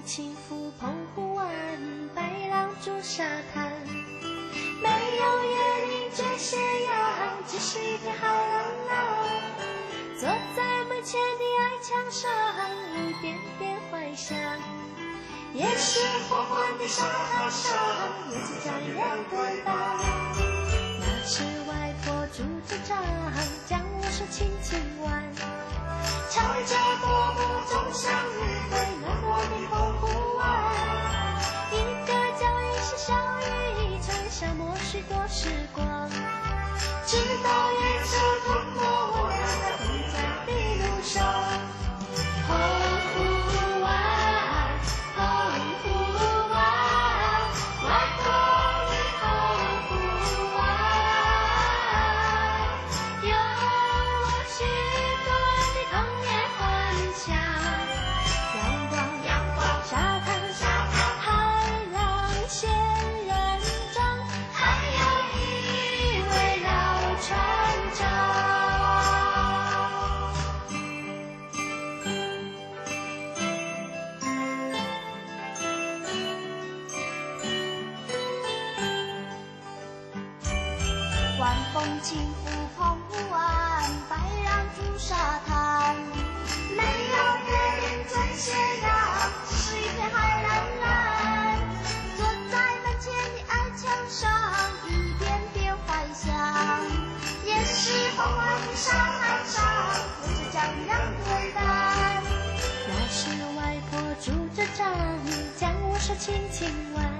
轻抚澎湖湾，白浪逐沙滩。没有月影缀斜阳，只是一片海蓝蓝。坐在门前的矮墙上，一遍遍幻想。也是黄昏的沙滩上，有次江洋对白。风轻拂澎湖湾，白浪逐沙滩。没有椰林缀斜阳，只是一片海蓝蓝。坐在门前的矮墙上，一遍遍幻想。也是澎湾的沙滩上，有着江洋对白。那时外婆拄着杖，将我手轻轻挽，